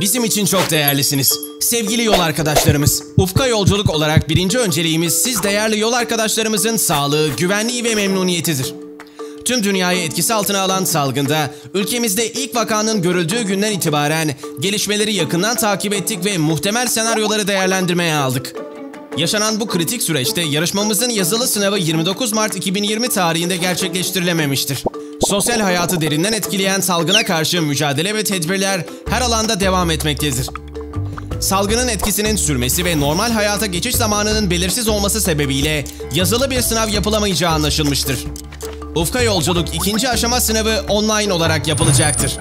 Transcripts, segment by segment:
Bizim için çok değerlisiniz. Sevgili yol arkadaşlarımız, Ufka Yolculuk olarak birinci önceliğimiz siz değerli yol arkadaşlarımızın sağlığı, güvenliği ve memnuniyetidir. Tüm dünyayı etkisi altına alan salgında ülkemizde ilk vakanın görüldüğü günden itibaren gelişmeleri yakından takip ettik ve muhtemel senaryoları değerlendirmeye aldık. Yaşanan bu kritik süreçte yarışmamızın yazılı sınavı 29 Mart 2020 tarihinde gerçekleştirilememiştir. Sosyal hayatı derinden etkileyen salgına karşı mücadele ve tedbirler her alanda devam etmektedir. Salgının etkisinin sürmesi ve normal hayata geçiş zamanının belirsiz olması sebebiyle yazılı bir sınav yapılamayacağı anlaşılmıştır. Ufka Yolculuk ikinci aşama sınavı online olarak yapılacaktır.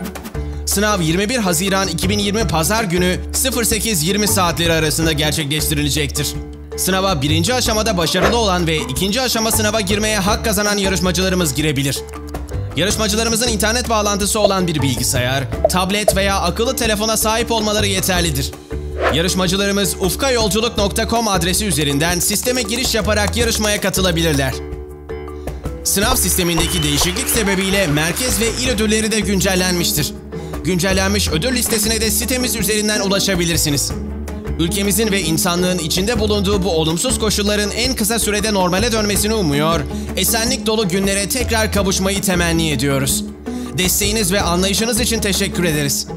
Sınav 21 Haziran 2020 Pazar günü 08.20 saatleri arasında gerçekleştirilecektir. Sınava birinci aşamada başarılı olan ve ikinci aşama sınava girmeye hak kazanan yarışmacılarımız girebilir. Yarışmacılarımızın internet bağlantısı olan bir bilgisayar, tablet veya akıllı telefona sahip olmaları yeterlidir. Yarışmacılarımız ufkayolculuk.com adresi üzerinden sisteme giriş yaparak yarışmaya katılabilirler. Sınav sistemindeki değişiklik sebebiyle merkez ve il ödülleri de güncellenmiştir. Güncellenmiş ödül listesine de sitemiz üzerinden ulaşabilirsiniz. Ülkemizin ve insanlığın içinde bulunduğu bu olumsuz koşulların en kısa sürede normale dönmesini umuyor, esenlik dolu günlere tekrar kavuşmayı temenni ediyoruz. Desteğiniz ve anlayışınız için teşekkür ederiz.